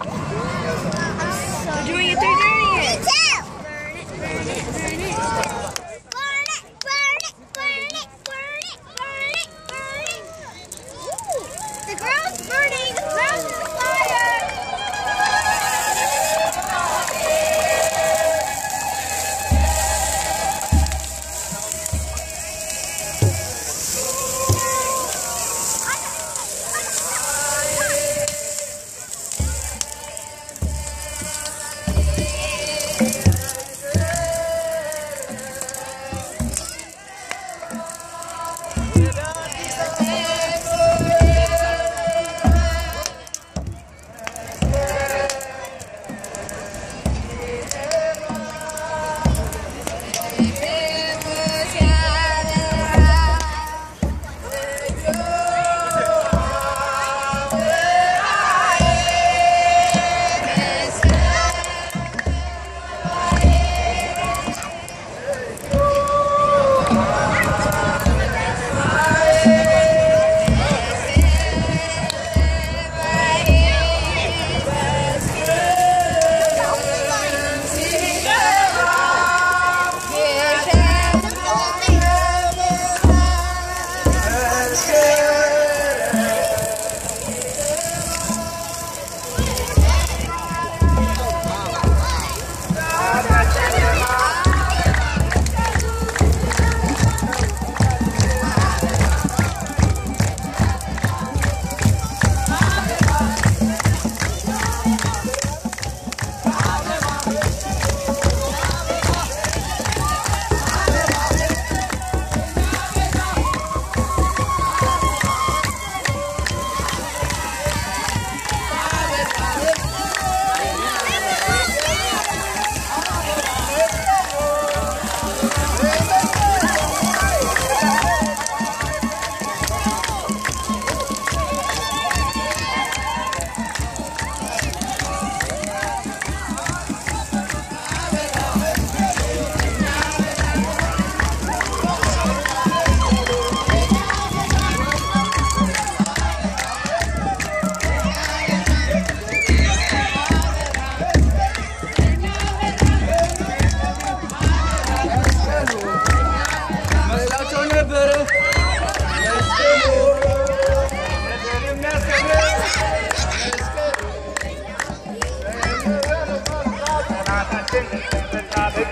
We're doing. Me too. Burn it, burn it, burn it. Burn it, burn it, burn it, burn it, burn it, burn it. The girl's burning.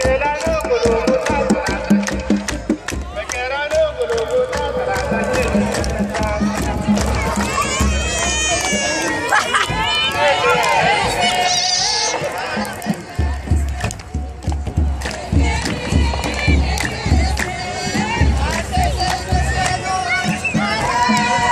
el